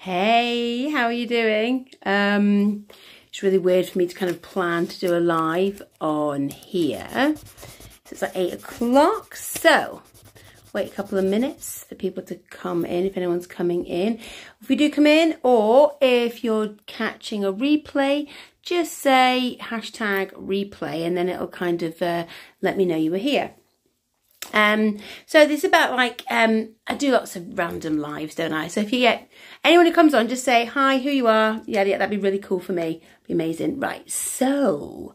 Hey, how are you doing? Um, it's really weird for me to kind of plan to do a live on here. So it's like eight o'clock. So wait a couple of minutes for people to come in if anyone's coming in. If you do come in or if you're catching a replay, just say hashtag replay and then it'll kind of uh, let me know you were here. Um, so this is about like, um, I do lots of random lives, don't I? So if you get anyone who comes on, just say, hi, who you are. Yeah, yeah, that'd be really cool for me. Be amazing. Right. So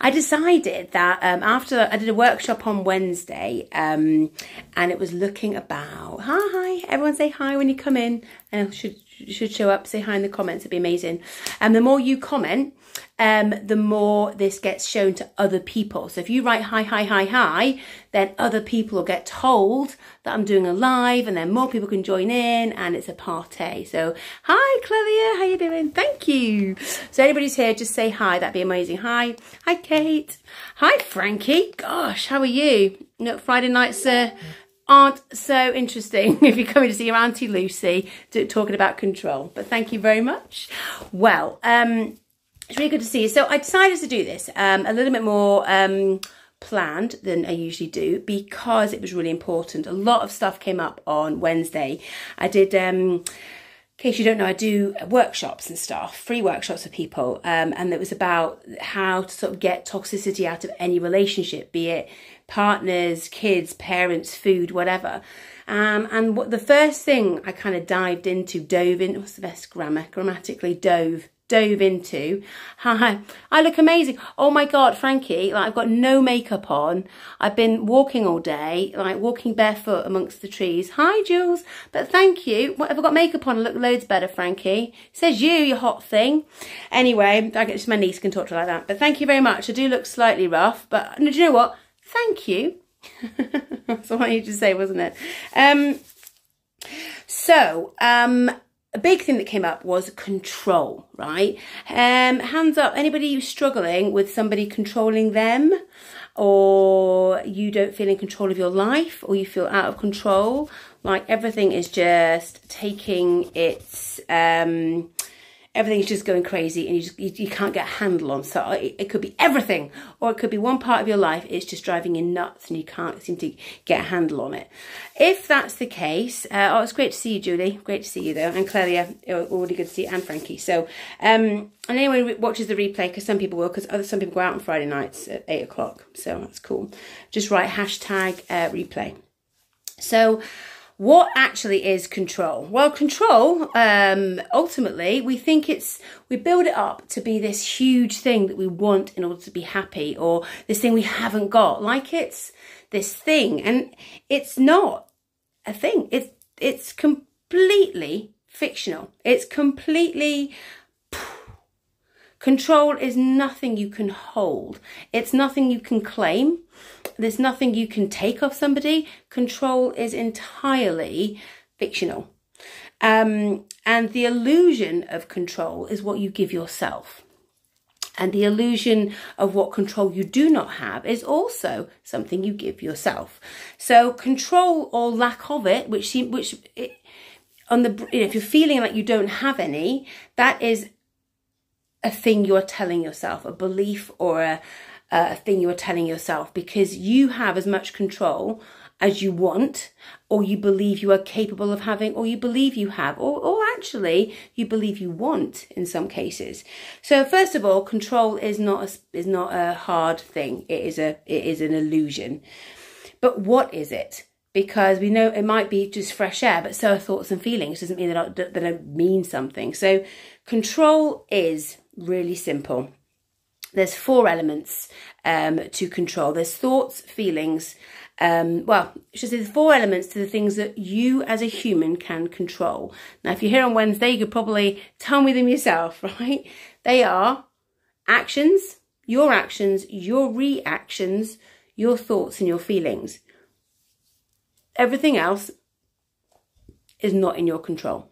I decided that, um, after I did a workshop on Wednesday, um, and it was looking about, hi, hi, everyone say hi when you come in and should, should show up, say hi in the comments. It'd be amazing. And the more you comment, um, the more this gets shown to other people. So if you write hi, hi, hi, hi, then other people will get told that I'm doing a live and then more people can join in and it's a party. So hi, Clelia, how you doing? Thank you. So anybody's here, just say hi. That'd be amazing. Hi. Hi, Kate. Hi, Frankie. Gosh, how are you? know, Friday nights uh, aren't so interesting if you're coming to see your Auntie Lucy talking about control. But thank you very much. Well, um, it's really good to see you. So I decided to do this um, a little bit more um, planned than I usually do because it was really important. A lot of stuff came up on Wednesday. I did, um, in case you don't know, I do workshops and stuff, free workshops for people. Um, and it was about how to sort of get toxicity out of any relationship, be it partners, kids, parents, food, whatever. Um, and what the first thing I kind of dived into, dove in, what's the best grammar? Grammatically, dove dove into. I look amazing. Oh my God, Frankie, like I've got no makeup on. I've been walking all day, like walking barefoot amongst the trees. Hi, Jules. But thank you. What have I got makeup on? I look loads better, Frankie. Says you, you hot thing. Anyway, I guess my niece can talk to her like that. But thank you very much. I do look slightly rough, but do you know what? Thank you. That's what I need to say, wasn't it? Um, so, um, a big thing that came up was control, right? Um, hands up, anybody who's struggling with somebody controlling them or you don't feel in control of your life or you feel out of control, like everything is just taking its, um, everything's just going crazy and you just you, you can't get a handle on. So it, it, could be everything, or it could be one part of your life. It's just driving you nuts and you can't seem to get a handle on it. If that's the case, uh, oh, it's great to see you, Julie. Great to see you though, and Clelia, already good to see you, and Frankie. So, um, and anyone watches the replay, because some people will, because other some people go out on Friday nights at eight o'clock. So that's cool. Just write hashtag uh, replay. So what actually is control? Well, control, um, ultimately, we think it's, we build it up to be this huge thing that we want in order to be happy or this thing we haven't got. Like it's this thing and it's not a thing. It's, it's completely fictional. It's completely Control is nothing you can hold. It's nothing you can claim. There's nothing you can take off somebody. Control is entirely fictional. Um, and the illusion of control is what you give yourself. And the illusion of what control you do not have is also something you give yourself. So control or lack of it, which seem, which it, on the you know, if you're feeling like you don't have any, that is a thing you're telling yourself, a belief or a, a thing you're telling yourself because you have as much control as you want or you believe you are capable of having or you believe you have or, or actually you believe you want in some cases. So first of all control is not a, is not a hard thing. It is a it is an illusion. But what is it? Because we know it might be just fresh air but so are thoughts and feelings. It doesn't mean that they don't mean something. So control is really simple. There's four elements um, to control. There's thoughts, feelings, um, well, should say there's four elements to the things that you as a human can control. Now, if you're here on Wednesday, you could probably tell me them yourself, right? They are actions, your actions, your reactions, your thoughts and your feelings. Everything else is not in your control.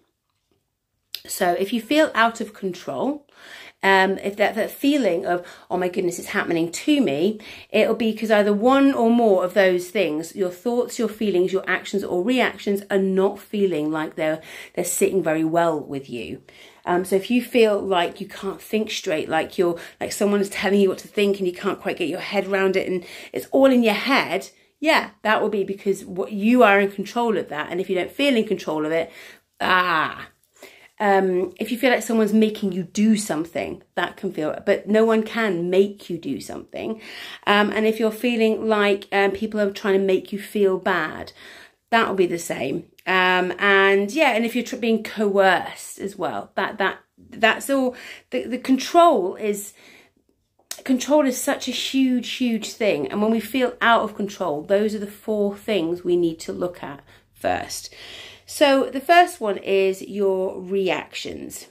So if you feel out of control, um, if that, that feeling of, oh my goodness, it's happening to me, it'll be because either one or more of those things, your thoughts, your feelings, your actions or reactions are not feeling like they're, they're sitting very well with you. Um, so if you feel like you can't think straight, like you're, like someone is telling you what to think and you can't quite get your head around it and it's all in your head, yeah, that will be because what you are in control of that. And if you don't feel in control of it, ah, um, if you feel like someone's making you do something, that can feel, but no one can make you do something. Um, and if you're feeling like um, people are trying to make you feel bad, that will be the same. Um, and yeah, and if you're being coerced as well, that that that's all. The the control is control is such a huge, huge thing. And when we feel out of control, those are the four things we need to look at first. So the first one is your reactions.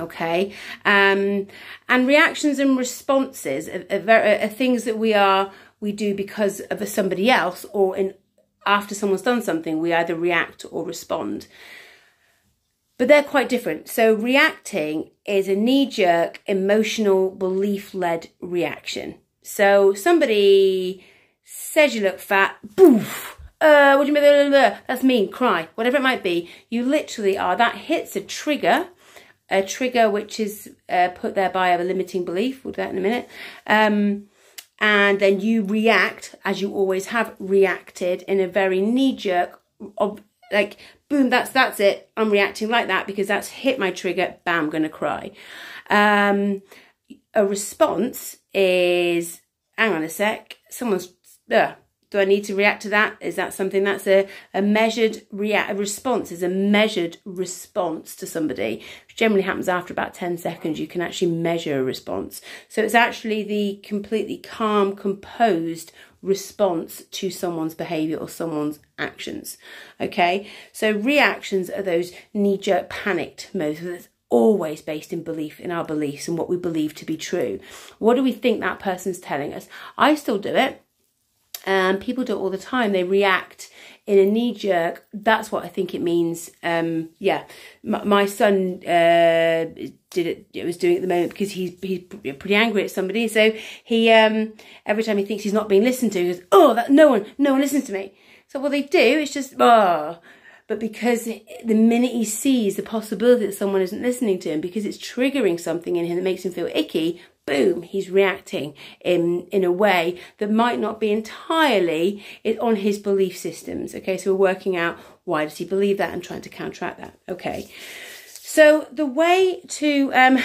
Okay, um, and reactions and responses are, are, are, things that we are we do because of somebody else, or in after someone's done something, we either react or respond. But they're quite different. So reacting is a knee-jerk, emotional, belief-led reaction. So somebody says you look fat, boof, uh, what do you mean? That's mean, cry, whatever it might be. You literally are, that hits a trigger, a trigger which is uh, put there by a limiting belief. We'll do that in a minute. Um, and then you react, as you always have reacted, in a very knee-jerk, like, boom, that's that's it. I'm reacting like that because that's hit my trigger, bam, I'm to cry. Um, a response is, hang on a sec, someone's, uh, do I need to react to that? Is that something that's a, a measured react a response? Is a measured response to somebody, which generally happens after about 10 seconds. You can actually measure a response. So it's actually the completely calm, composed response to someone's behavior or someone's actions. Okay, so reactions are those knee jerk panicked modes that's always based in belief, in our beliefs and what we believe to be true. What do we think that person's telling us? I still do it and people do it all the time. They react in a knee jerk. That's what I think it means. Um, yeah, my, son uh, did it. It was doing it at the moment because he's he's pretty angry at somebody. So he um, every time he thinks he's not being listened to, he goes, "Oh, that no one, no one listens to me." So what they do is just oh. But because the minute he sees the possibility that someone isn't listening to him, because it's triggering something in him that makes him feel icky, boom, he's reacting in, in a way that might not be entirely on his belief systems. Okay, so we're working out why does he believe that and trying to counteract that. Okay, so the way to, um,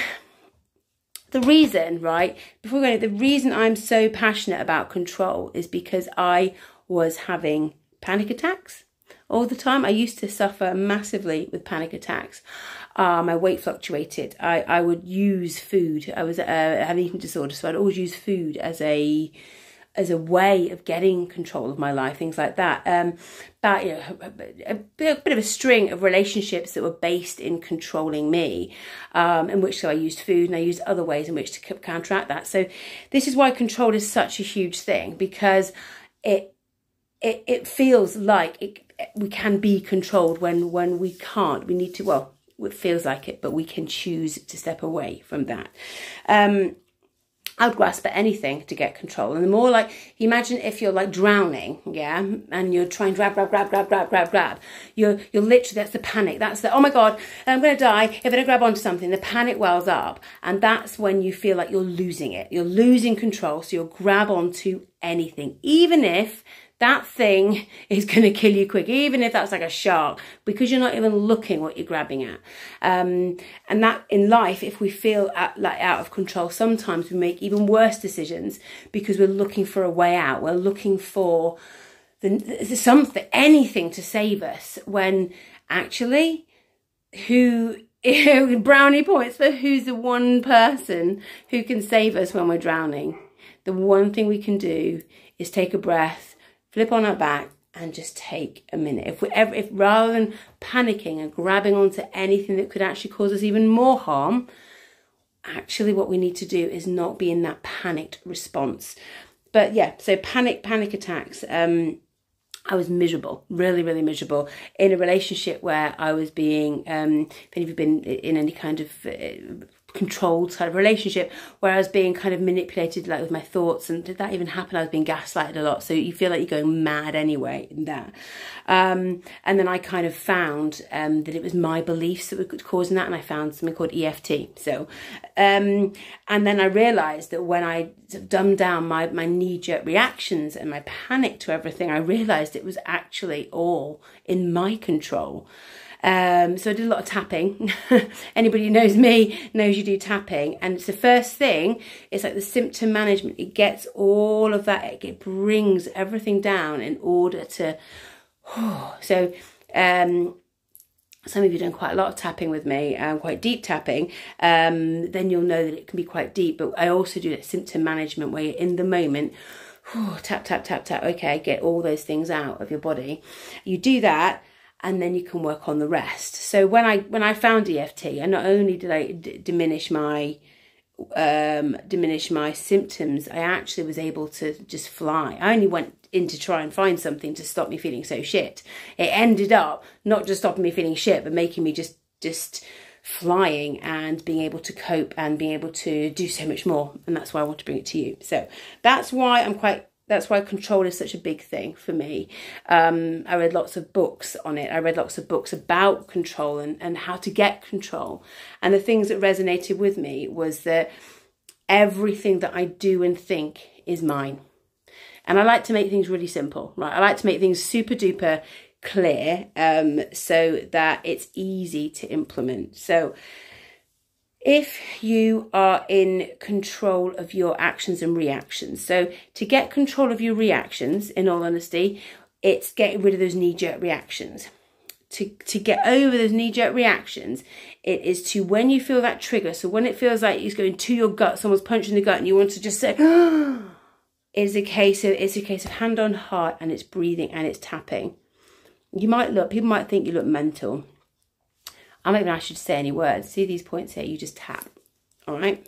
the reason, right, before we go, the reason I'm so passionate about control is because I was having panic attacks all the time. I used to suffer massively with panic attacks. Uh, my weight fluctuated. I, I would use food. I was uh, had an eating disorder, so I'd always use food as a as a way of getting control of my life, things like that. Um, but you know, a, a, bit of a string of relationships that were based in controlling me, um, in which so I used food and I used other ways in which to counteract that. So this is why control is such a huge thing because it it it feels like it we can be controlled when when we can't. We need to well, it feels like it, but we can choose to step away from that. Um, I would grasp at anything to get control. And the more like, imagine if you're like drowning, yeah, and you're trying to grab, grab, grab, grab, grab, grab, grab. You're, you're literally, that's the panic. That's the, oh my God, I'm going to die. If I don't grab onto something, the panic wells up. And that's when you feel like you're losing it. You're losing control. So you'll grab onto anything, even if that thing is going to kill you quick, even if that's like a shark, because you're not even looking what you're grabbing at. Um, and that in life, if we feel at, like out of control, sometimes we make even worse decisions because we're looking for a way out. We're looking for the, something, anything to save us when actually who brownie points for who's the one person who can save us when we're drowning. The one thing we can do is take a breath flip on our back and just take a minute. If we ever, if rather than panicking and grabbing onto anything that could actually cause us even more harm, actually what we need to do is not be in that panicked response. But yeah, so panic, panic attacks. Um, I was miserable, really, really miserable in a relationship where I was being, um, if any of you have been in any kind of uh, controlled kind of relationship where I was being kind of manipulated like with my thoughts and did that even happen? I was being gaslighted a lot so you feel like you're going mad anyway in that. Um, and then I kind of found um, that it was my beliefs that were causing that and I found something called EFT so um, and then I realized that when I dumbed down my, my knee-jerk reactions and my panic to everything I realized it was actually all in my control um, so I did a lot of tapping. Anybody who knows me knows you do tapping. And it's the first thing, it's like the symptom management. It gets all of that, it brings everything down in order to, so, um, some of you done quite a lot of tapping with me, um, quite deep tapping, um, then you'll know that it can be quite deep. But I also do that symptom management where you're in the moment, tap, tap, tap, tap, okay, get all those things out of your body. You do that, and then you can work on the rest. So when I when I found EFT, and not only did I diminish my um, diminish my symptoms, I actually was able to just fly. I only went in to try and find something to stop me feeling so shit. It ended up not just stopping me feeling shit, but making me just just flying and being able to cope and being able to do so much more. And that's why I want to bring it to you. So that's why I'm quite that's why control is such a big thing for me. Um, I read lots of books on it. I read lots of books about control and, and how to get control. And the things that resonated with me was that everything that I do and think is mine. And I like to make things really simple, right? I like to make things super duper clear um, so that it's easy to implement. So if you are in control of your actions and reactions. So to get control of your reactions, in all honesty, it's getting rid of those knee-jerk reactions. To, to get over those knee-jerk reactions, it is to when you feel that trigger, so when it feels like it's going to your gut, someone's punching the gut and you want to just say, is a case of it's a case of hand on heart and it's breathing and it's tapping. You might look, people might think you look mental I'm not even ask you to say any words. See these points here? You just tap. All right.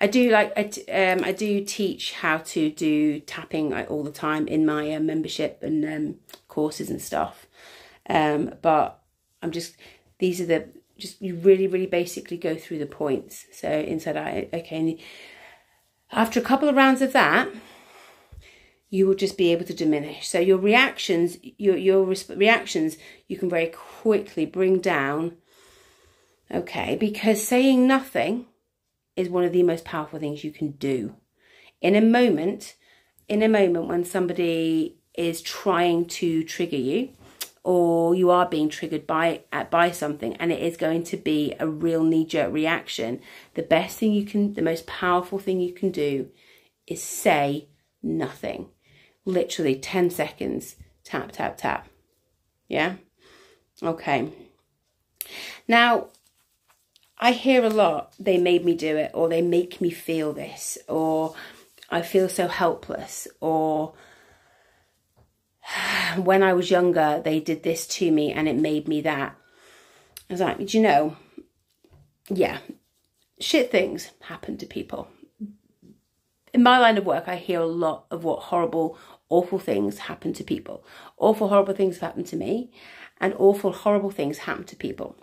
I do like I, um, I do teach how to do tapping all the time in my uh, membership and um, courses and stuff. Um, but I'm just these are the just you really really basically go through the points. So inside out. Okay. And after a couple of rounds of that, you will just be able to diminish. So your reactions, your your reactions, you can very quickly bring down Okay, because saying nothing is one of the most powerful things you can do. In a moment, in a moment when somebody is trying to trigger you, or you are being triggered by uh, by something and it is going to be a real knee-jerk reaction the best thing you can the most powerful thing you can do is say nothing. Literally 10 seconds. Tap tap tap. Yeah? Okay. Now I hear a lot, they made me do it, or they make me feel this, or I feel so helpless, or when I was younger, they did this to me and it made me that. I was like, do you know, yeah, shit things happen to people. In my line of work, I hear a lot of what horrible, awful things happen to people. Awful, horrible things have happened to me, and awful, horrible things happen to people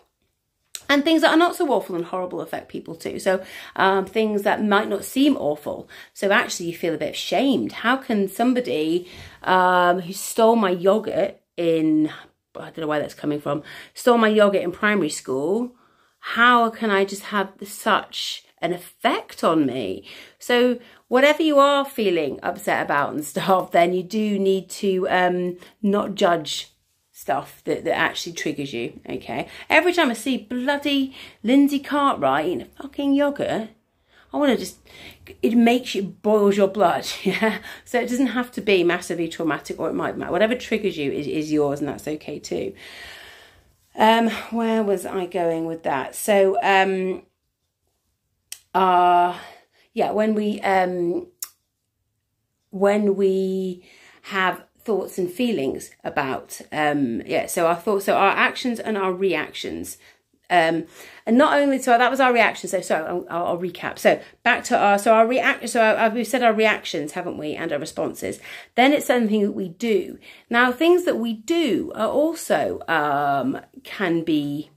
and things that are not so awful and horrible affect people too. So um, things that might not seem awful. So actually you feel a bit shamed. How can somebody um, who stole my yogurt in, I don't know where that's coming from, stole my yogurt in primary school, how can I just have such an effect on me? So whatever you are feeling upset about and stuff, then you do need to um, not judge stuff that, that actually triggers you, okay? Every time I see bloody Lindsay Cartwright in a fucking yogurt, I want to just, it makes you, boils your blood, yeah? So it doesn't have to be massively traumatic or it might, whatever triggers you is, is yours and that's okay too. Um, where was I going with that? So, um, uh, yeah, when we, um, when we have thoughts and feelings about um yeah so our thoughts so our actions and our reactions Um, and not only so that was our reaction. So sorry, I'll, I'll recap. So back to our so our react. So our, we've said our reactions, haven't we, and our responses. Then it's something that we do. Now things that we do are also um, can be.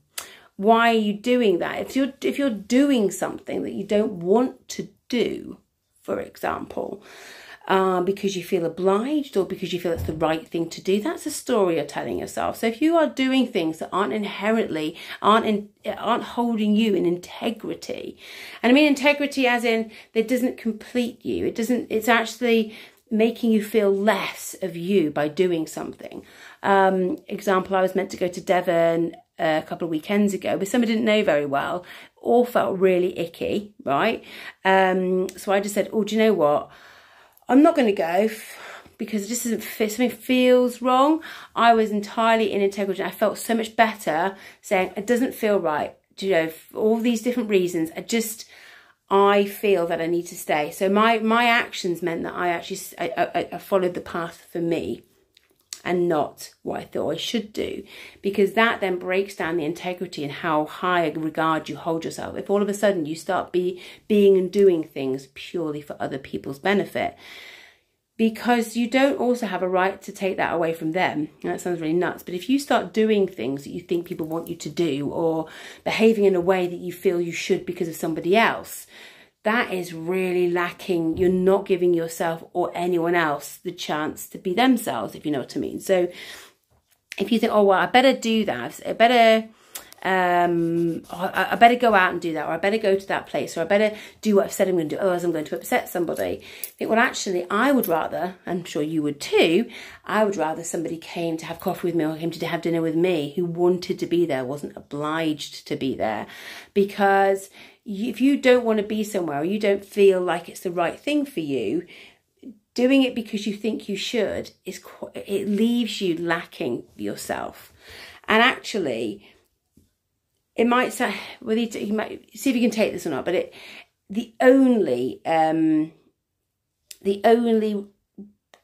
Why are you doing that? If you're if you're doing something that you don't want to do, for example, uh, because you feel obliged or because you feel it's the right thing to do. That's a story you're telling yourself. So if you are doing things that aren't inherently, aren't in, aren't holding you in integrity, and I mean integrity as in it doesn't complete you. It doesn't. It's actually making you feel less of you by doing something. Um, example, I was meant to go to Devon a couple of weekends ago, but somebody didn't know very well. All felt really icky, right? Um, so I just said, "Oh, do you know what?" I'm not going to go because just doesn't fit. Something feels wrong. I was entirely in integrity. I felt so much better saying it doesn't feel right. You know, all these different reasons. I just, I feel that I need to stay. So my my actions meant that I actually I, I, I followed the path for me and not what I thought I should do. Because that then breaks down the integrity and how high a regard you hold yourself. If all of a sudden you start be being and doing things purely for other people's benefit, because you don't also have a right to take that away from them. And that sounds really nuts. But if you start doing things that you think people want you to do or behaving in a way that you feel you should because of somebody else, that is really lacking. You're not giving yourself or anyone else the chance to be themselves, if you know what I mean. So if you think, oh, well, I better do that, I better um, I, better go out and do that, or I better go to that place, or I better do what I've said I'm going to do, otherwise I'm going to upset somebody. Think, well, actually, I would rather, I'm sure you would too, I would rather somebody came to have coffee with me or came to have dinner with me who wanted to be there, wasn't obliged to be there. Because if you don't want to be somewhere or you don't feel like it's the right thing for you, doing it because you think you should is it leaves you lacking yourself. And actually, it might sound whether you, you might see if you can take this or not, but it the only um the only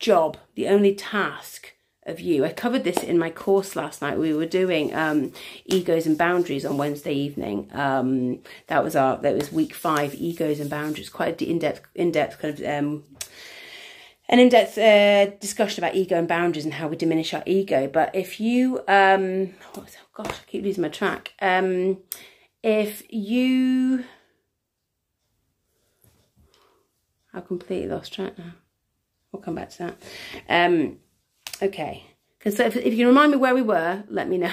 job, the only task of you. I covered this in my course last night. We were doing um, egos and boundaries on Wednesday evening. Um, that was our that was week five, egos and boundaries. Quite in depth, in depth kind of um, an in depth uh, discussion about ego and boundaries and how we diminish our ego. But if you, um, oh gosh, I keep losing my track. Um, if you, I've completely lost track now. We'll come back to that. Um, Okay, because if, if you remind me where we were, let me know.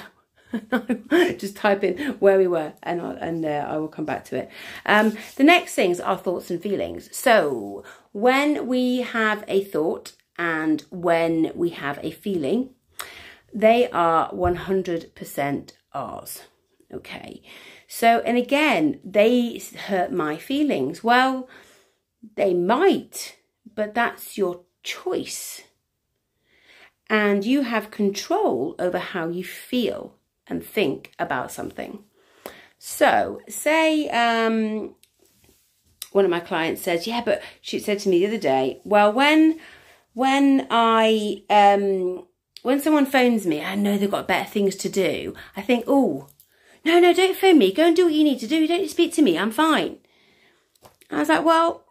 just type in where we were and, and uh, I will come back to it. Um, the next things are thoughts and feelings. So when we have a thought and when we have a feeling, they are 100% ours. Okay. So, and again, they hurt my feelings. Well, they might, but that's your choice and you have control over how you feel and think about something. So, say um, one of my clients says, "Yeah, but she said to me the other day, well, when when I um, when someone phones me, I know they've got better things to do. I think, oh, no, no, don't phone me. Go and do what you need to do. Don't speak to me. I'm fine." I was like, "Well,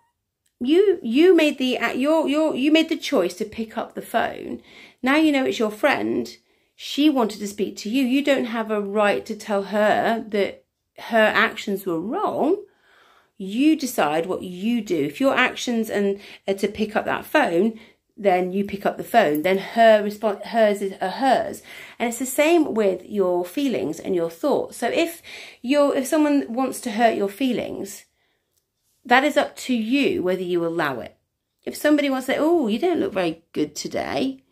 you you made the your your you made the choice to pick up the phone now you know it's your friend. She wanted to speak to you. You don't have a right to tell her that her actions were wrong. You decide what you do. If your actions and are to pick up that phone, then you pick up the phone. Then her response, hers is hers, and it's the same with your feelings and your thoughts. So if you're, if someone wants to hurt your feelings, that is up to you whether you allow it. If somebody wants to say, "Oh, you don't look very good today,"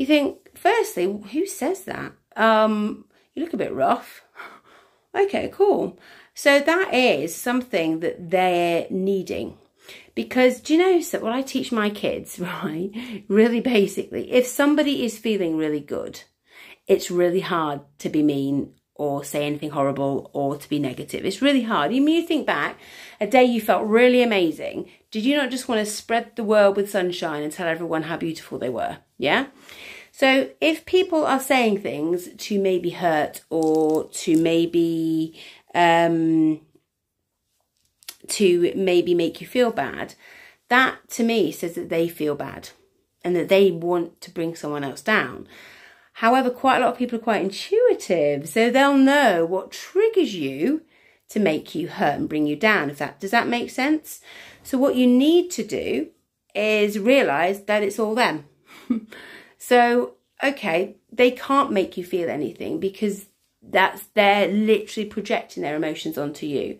You think, firstly, who says that? Um, you look a bit rough. okay, cool. So that is something that they're needing. Because do you know so what I teach my kids, right? Really basically, if somebody is feeling really good, it's really hard to be mean or say anything horrible or to be negative. It's really hard. You mean you think back, a day you felt really amazing. Did you not just want to spread the world with sunshine and tell everyone how beautiful they were? Yeah? So if people are saying things to maybe hurt or to maybe um, to maybe make you feel bad, that to me says that they feel bad and that they want to bring someone else down. However, quite a lot of people are quite intuitive, so they'll know what triggers you to make you hurt and bring you down. If that does that make sense? So what you need to do is realize that it's all them. so okay, they can't make you feel anything because that's they're literally projecting their emotions onto you.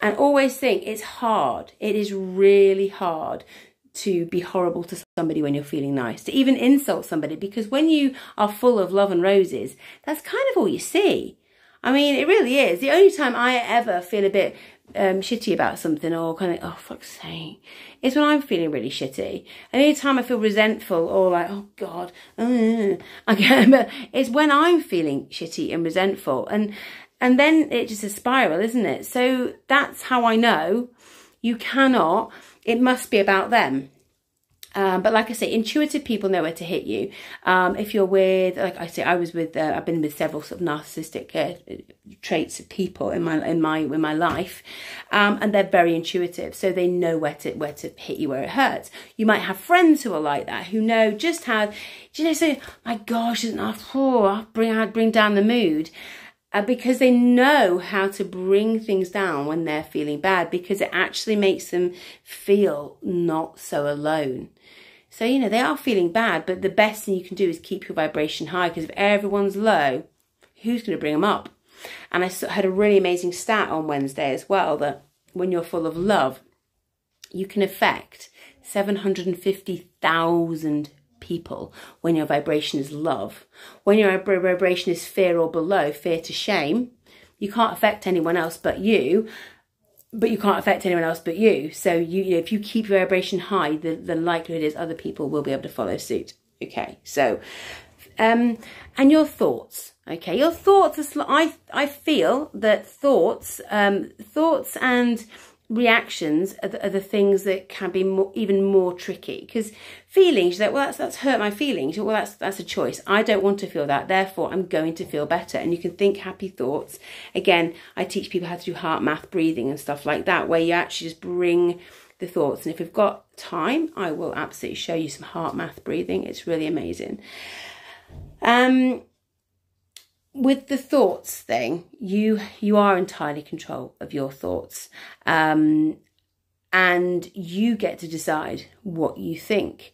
And always think it's hard. It is really hard to be horrible to somebody when you're feeling nice, to even insult somebody, because when you are full of love and roses, that's kind of all you see. I mean, it really is. The only time I ever feel a bit um, shitty about something or kind of, oh, fuck's sake, It's when I'm feeling really shitty. And any time I feel resentful or like, oh, God, uh, okay, it's when I'm feeling shitty and resentful. And, and then it just a spiral, isn't it? So that's how I know you cannot, it must be about them. Um, but like I say, intuitive people know where to hit you. Um, if you're with, like I say, I was with, uh, I've been with several sort of narcissistic uh, traits of people in my in my in my life, um, and they're very intuitive, so they know where to where to hit you where it hurts. You might have friends who are like that, who know just how, you know, say, my gosh, isn't that, oh, bring bring down the mood. Uh, because they know how to bring things down when they're feeling bad because it actually makes them feel not so alone. So, you know, they are feeling bad, but the best thing you can do is keep your vibration high because if everyone's low, who's going to bring them up? And I had a really amazing stat on Wednesday as well that when you're full of love, you can affect 750,000 people when your vibration is love. When your vibration is fear or below, fear to shame, you can't affect anyone else but you but you can't affect anyone else but you. So you, you know, if you keep your vibration high, the, the likelihood is other people will be able to follow suit. Okay, so um, and your thoughts. Okay, your thoughts. Are, I I feel that thoughts, um, thoughts and reactions are the, are the, things that can be more, even more tricky. Because feelings that well that's that's hurt my feelings. Well that's that's a choice. I don't want to feel that. Therefore i'm going to feel better. And you can think happy thoughts. Again i teach people how to do HeartMath breathing and stuff like that where you actually just bring the thoughts. And if we've got time i will absolutely show you some HeartMath breathing. It's really amazing. Um with the thoughts thing, you you are entirely control of your thoughts, um, and you get to decide what you think.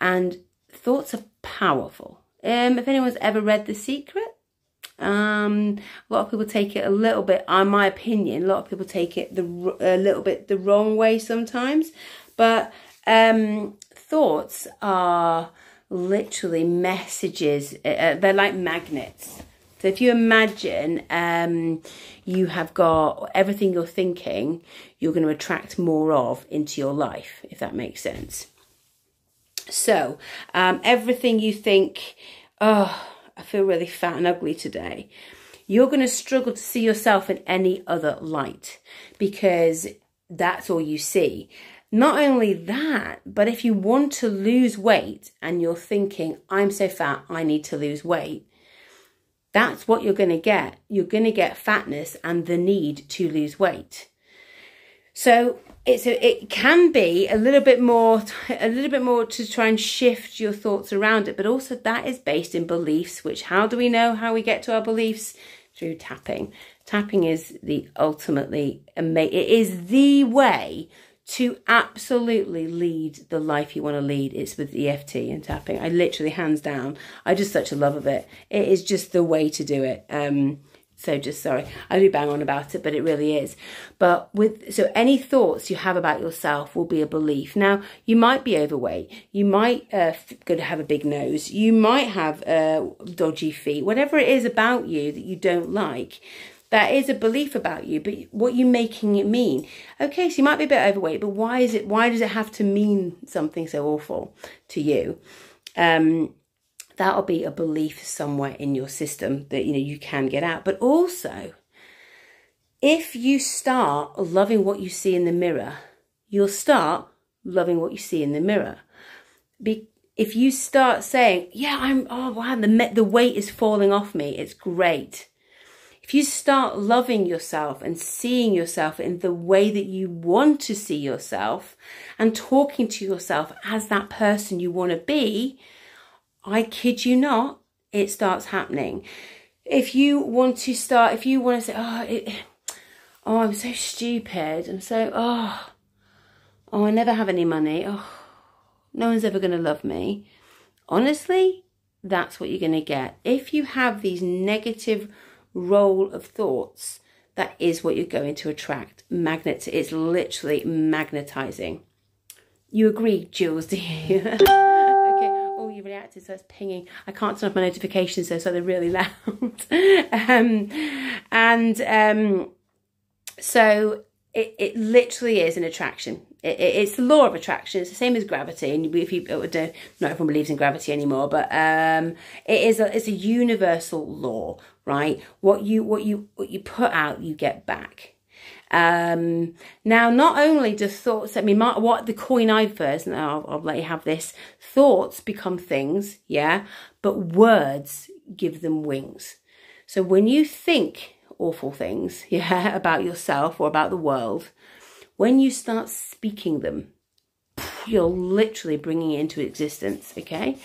And thoughts are powerful. Um, if anyone's ever read The Secret, um, a lot of people take it a little bit, in my opinion, a lot of people take it the a little bit the wrong way sometimes. But um, thoughts are literally messages. Uh, they're like magnets so if you imagine um, you have got everything you're thinking, you're going to attract more of into your life, if that makes sense. So um, everything you think, oh, I feel really fat and ugly today, you're going to struggle to see yourself in any other light because that's all you see. Not only that, but if you want to lose weight and you're thinking, I'm so fat, I need to lose weight, that's what you're going to get. You're going to get fatness and the need to lose weight. So it's a, it can be a little bit more a little bit more to try and shift your thoughts around it, but also that is based in beliefs. Which how do we know how we get to our beliefs? Through tapping. Tapping is the ultimately it is the way to absolutely lead the life you want to lead, it's with EFT and tapping. I literally, hands down, I just such a love of it. It is just the way to do it. Um, so just sorry, I do bang on about it, but it really is. But with so any thoughts you have about yourself will be a belief. Now you might be overweight, you might uh, go to have a big nose, you might have uh, dodgy feet, whatever it is about you that you don't like that is a belief about you, but what you making it mean? Okay, so you might be a bit overweight, but why is it? Why does it have to mean something so awful to you? Um, that'll be a belief somewhere in your system that you know you can get out. But also, if you start loving what you see in the mirror, you'll start loving what you see in the mirror. Be if you start saying, yeah, I'm, oh wow, the, the weight is falling off me, it's great. If you start loving yourself and seeing yourself in the way that you want to see yourself and talking to yourself as that person you want to be, I kid you not, it starts happening. If you want to start, if you want to say, oh, it, oh, I'm so stupid, I'm so, oh, oh, I never have any money, oh, no one's ever going to love me. Honestly, that's what you're going to get. If you have these negative roll of thoughts, that is what you're going to attract. Magnet, it's literally magnetizing. You agree, Jules, do you? okay. Oh, you reacted, so it's pinging. I can't turn off my notifications though, so they're really loud. um, and um, so it, it literally is an attraction. It, it, it's the law of attraction. It's the same as gravity. And if you don't, not everyone believes in gravity anymore, but um, it is a it's a universal law, right? What you what you what you put out, you get back. Um, now, not only do thoughts, I mean, what the coin I first, and I'll, I'll let you have this, thoughts become things, yeah, but words give them wings. So when you think awful things, yeah, about yourself or about the world, when you start speaking them, you're literally bringing it into existence, okay?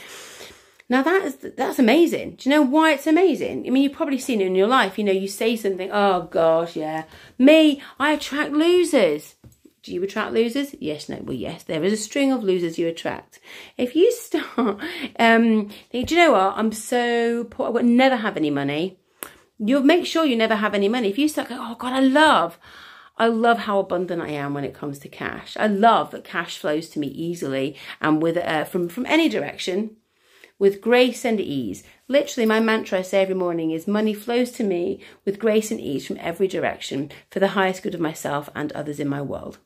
Now that is that's amazing. Do you know why it's amazing? I mean, you've probably seen it in your life. You know, you say something, oh gosh, yeah. Me, I attract losers. Do you attract losers? Yes, no. Well, yes, there is a string of losers you attract. If you start, um, think, do you know what? I'm so poor. I would never have any money you'll make sure you never have any money. If you start going, oh God, I love, I love how abundant I am when it comes to cash. I love that cash flows to me easily and with uh, from from any direction, with grace and ease. Literally, my mantra I say every morning is money flows to me with grace and ease from every direction for the highest good of myself and others in my world.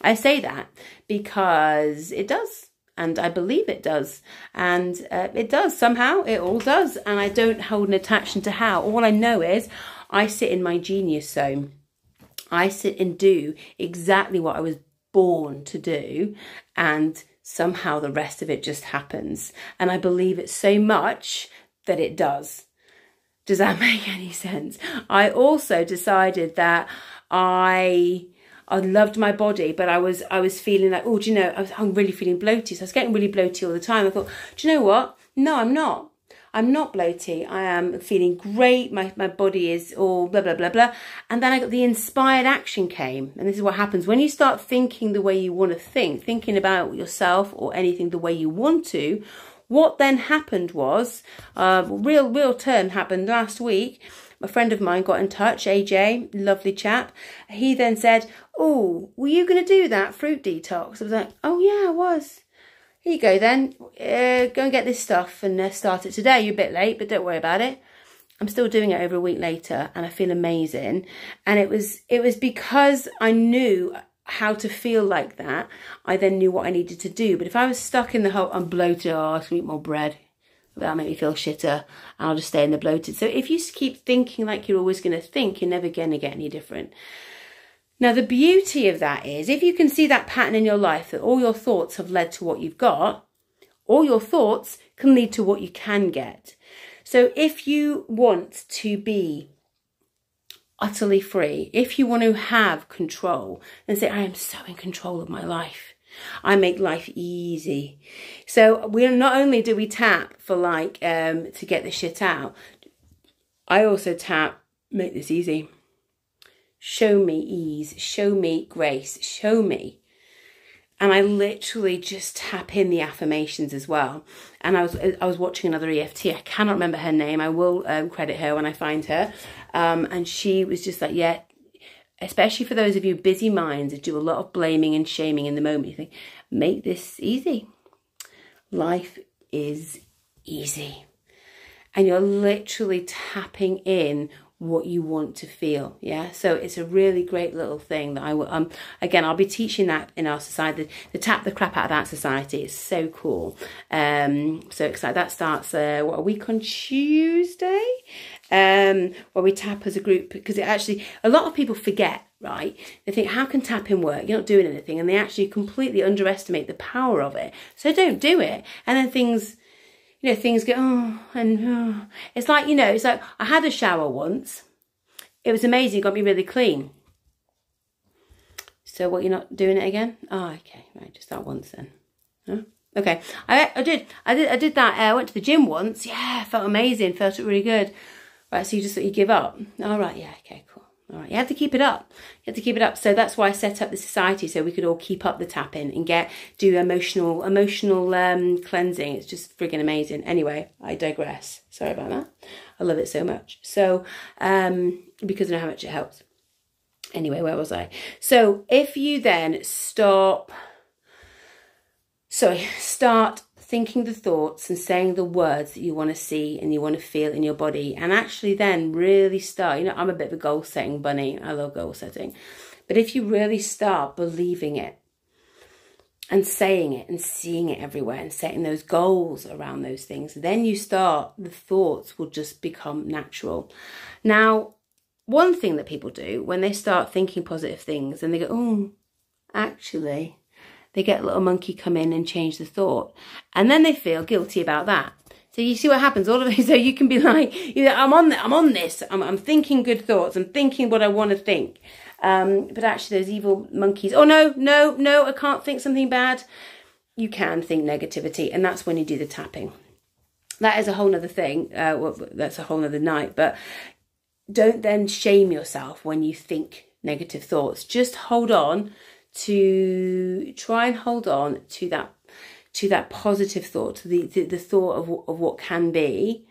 I say that because it does and I believe it does. And uh, it does somehow, it all does. And I don't hold an attachment to how. All I know is I sit in my genius zone. I sit and do exactly what I was born to do. And somehow the rest of it just happens. And I believe it so much that it does. Does that make any sense? I also decided that I I loved my body, but I was I was feeling like, oh, do you know, I was, I'm really feeling bloated. So I was getting really bloated all the time. I thought, do you know what? No, I'm not. I'm not bloated. I am feeling great. My, my body is all blah, blah, blah, blah. And then I got the inspired action came. And this is what happens when you start thinking the way you want to think, thinking about yourself or anything the way you want to. What then happened was, uh, real, real turn happened last week a friend of mine got in touch, AJ, lovely chap. He then said, Oh, were you going to do that fruit detox? I was like, Oh, yeah, I was. Here you go then. Uh, go and get this stuff and uh, start it today. You're a bit late, but don't worry about it. I'm still doing it over a week later and I feel amazing. And it was it was because I knew how to feel like that. I then knew what I needed to do. But if I was stuck in the whole, I'm bloated, oh, I eat more bread, that'll make me feel shitter and I'll just stay in the bloated. So if you keep thinking like you're always going to think, you're never going to get any different. Now, the beauty of that is if you can see that pattern in your life that all your thoughts have led to what you've got, all your thoughts can lead to what you can get. So if you want to be utterly free, if you want to have control and say, I am so in control of my life, I make life easy. So we not only do we tap for like um to get the shit out, I also tap make this easy. Show me ease, show me grace, show me. And I literally just tap in the affirmations as well. And I was I was watching another EFT. I cannot remember her name. I will um, credit her when I find her. Um, and she was just like, yeah, especially for those of you busy minds that do a lot of blaming and shaming in the moment, you think, make this easy. Life is easy. And you're literally tapping in what you want to feel. Yeah. So it's a really great little thing that I will, um, again, I'll be teaching that in our society. The, the tap the crap out of that society is so cool. Um, so excited. That starts, uh, what, a week on Tuesday? Um, where we tap as a group because it actually, a lot of people forget right? They think, how can tapping work? You're not doing anything. And they actually completely underestimate the power of it. So don't do it. And then things, you know, things go, oh, and oh. it's like, you know, it's like I had a shower once. It was amazing. It got me really clean. So what, you're not doing it again? Oh, okay. Right. Just that once then. Huh? Okay. I, I did, I did, I did that. Uh, I went to the gym once. Yeah. Felt amazing. Felt it really good. Right. So you just, you give up. All right. Yeah. Okay. All right, you have to keep it up. You have to keep it up. So that's why I set up the society so we could all keep up the tapping and get do emotional emotional um, cleansing. It's just frigging amazing. Anyway, I digress. Sorry about that. I love it so much. So um, because I know how much it helps. Anyway, where was I? So if you then stop, sorry, start thinking the thoughts and saying the words that you want to see and you want to feel in your body and actually then really start you know i'm a bit of a goal setting bunny i love goal setting but if you really start believing it and saying it and seeing it everywhere and setting those goals around those things then you start the thoughts will just become natural. Now one thing that people do when they start thinking positive things and they go oh actually they get a little monkey come in and change the thought. And then they feel guilty about that. So you see what happens. All of. So you can be like, you know, I'm on, I'm on this. I'm, I'm thinking good thoughts. I'm thinking what I want to think. Um, but actually, those evil monkeys. Oh no, no, no! I can't think something bad. You can think negativity, and that's when you do the tapping. That is a whole other thing. Uh, well, that's a whole other night. But don't then shame yourself when you think negative thoughts. Just hold on to try and hold on to that to that positive thought, to the, the, the thought of, of what can be,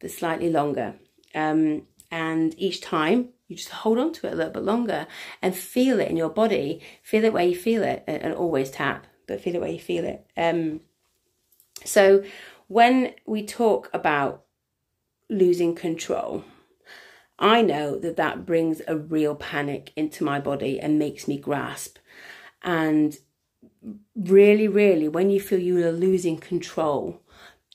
but slightly longer. Um, and each time you just hold on to it a little bit longer and feel it in your body. Feel it where you feel it, and, and always tap, but feel it where you feel it. Um, so when we talk about losing control, I know that that brings a real panic into my body and makes me grasp and really, really, when you feel you are losing control,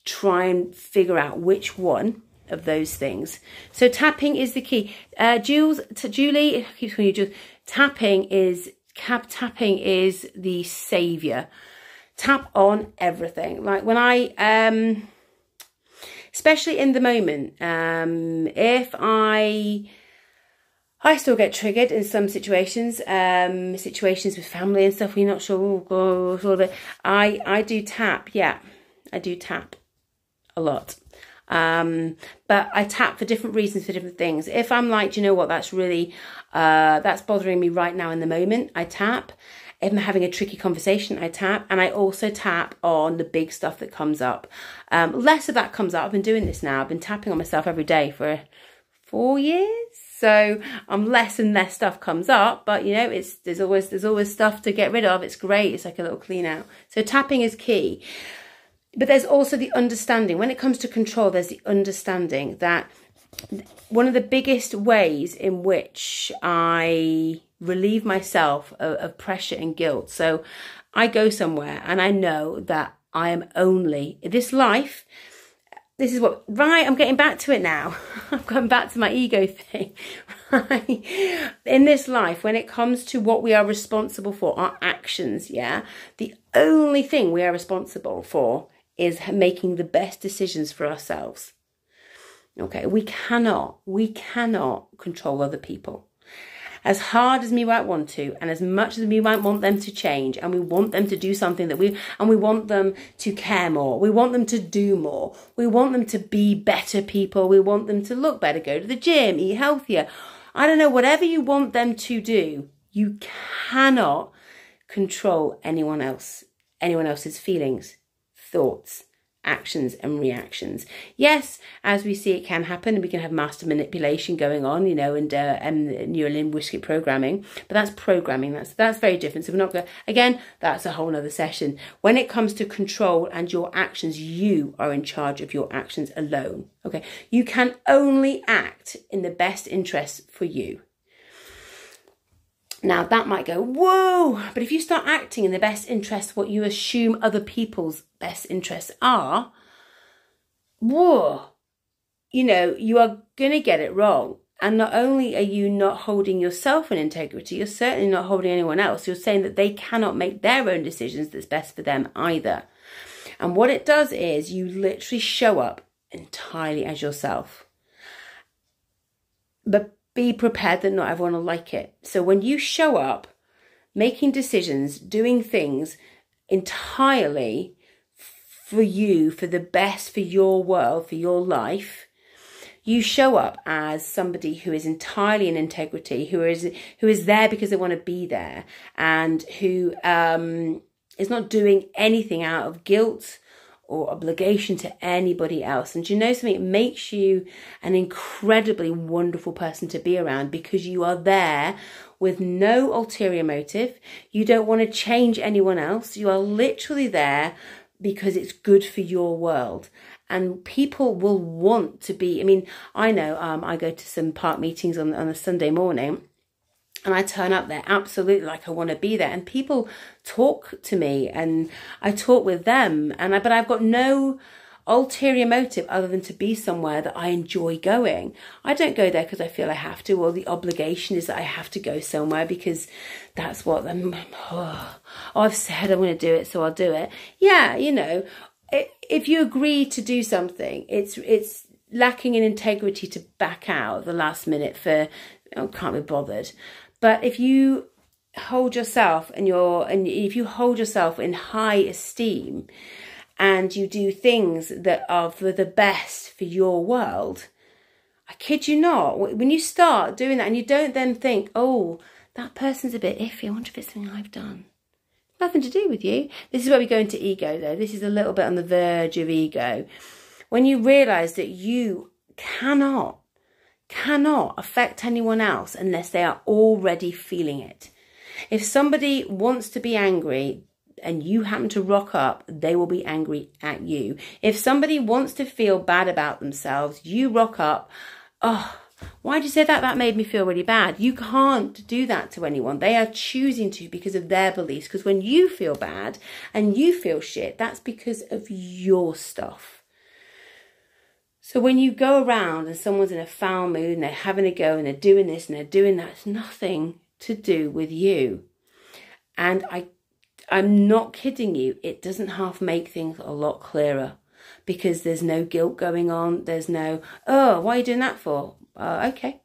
try and figure out which one of those things. So tapping is the key. Uh, Jules, to Julie, keeps calling you Jules. Tapping is cap. Tapping is the savior. Tap on everything. Like when I um, especially in the moment, um, if I I still get triggered in some situations, um, situations with family and stuff. We're not sure. Oh God, all the I I do tap. Yeah, I do tap a lot. Um, but I tap for different reasons for different things. If I'm like, you know what, that's really uh, that's bothering me right now in the moment, I tap. If I'm having a tricky conversation, I tap, and I also tap on the big stuff that comes up. Um, less of that comes up. I've been doing this now. I've been tapping on myself every day for four years so um, less and less stuff comes up, but you know, it's there's always there's always stuff to get rid of. It's great. It's like a little clean out. So tapping is key. But there's also the understanding. When it comes to control, there's the understanding that one of the biggest ways in which I relieve myself of, of pressure and guilt. So I go somewhere and I know that I am only this life this is what right i'm getting back to it now. I'm going back to my ego thing. Right. In this life when it comes to what we are responsible for our actions yeah the only thing we are responsible for is making the best decisions for ourselves. Okay we cannot we cannot control other people as hard as we might want to, and as much as we might want them to change, and we want them to do something that we, and we want them to care more, we want them to do more, we want them to be better people, we want them to look better, go to the gym, eat healthier. I don't know, whatever you want them to do, you cannot control anyone else, anyone else's feelings, thoughts, actions and reactions. Yes, as we see, it can happen, and we can have master manipulation going on, you know, and uh, and neuro linguistic programming. But that's programming. That's that's very different. So we're not going. Again, that's a whole other session. When it comes to control and your actions, you are in charge of your actions alone. Okay, you can only act in the best interest for you. Now that might go, whoa, but if you start acting in the best interest, what you assume other people's best interests are, whoa, you know, you are going to get it wrong. And not only are you not holding yourself in integrity, you're certainly not holding anyone else. You're saying that they cannot make their own decisions that's best for them either. And what it does is you literally show up entirely as yourself. But be prepared that not everyone will like it. So when you show up, making decisions, doing things entirely for you, for the best for your world, for your life, you show up as somebody who is entirely in integrity, who is who is there because they want to be there, and who um, is not doing anything out of guilt or obligation to anybody else. And you know something? It makes you an incredibly wonderful person to be around because you are there with no ulterior motive. You don't want to change anyone else. You are literally there because it's good for your world. And people will want to be. I mean, I know um, I go to some park meetings on, on a Sunday morning and I turn up there absolutely like I want to be there and people talk to me and I talk with them and I, but I've got no ulterior motive other than to be somewhere that I enjoy going. I don't go there because I feel I have to or the obligation is that I have to go somewhere because that's what I'm, oh, I've said I'm going to do it so I'll do it. Yeah, you know, if you agree to do something, it's it's lacking in integrity to back out the last minute for oh, can't be bothered. But if you hold yourself and your and if you hold yourself in high esteem and you do things that are for the best for your world, I kid you not, when you start doing that and you don't then think, oh, that person's a bit iffy, I wonder if it's something I've done. Nothing to do with you. This is where we go into ego though. This is a little bit on the verge of ego. When you realise that you cannot cannot affect anyone else unless they are already feeling it. If somebody wants to be angry and you happen to rock up, they will be angry at you. If somebody wants to feel bad about themselves, you rock up, oh, why did you say that? That made me feel really bad. You can't do that to anyone. They are choosing to because of their beliefs. Because when you feel bad and you feel shit, that's because of your stuff. So when you go around and someone's in a foul mood and they're having a go and they're doing this and they're doing that, it's nothing to do with you. And I I'm not kidding you, it doesn't half make things a lot clearer because there's no guilt going on. There's no, oh, why are you doing that for? Uh, okay.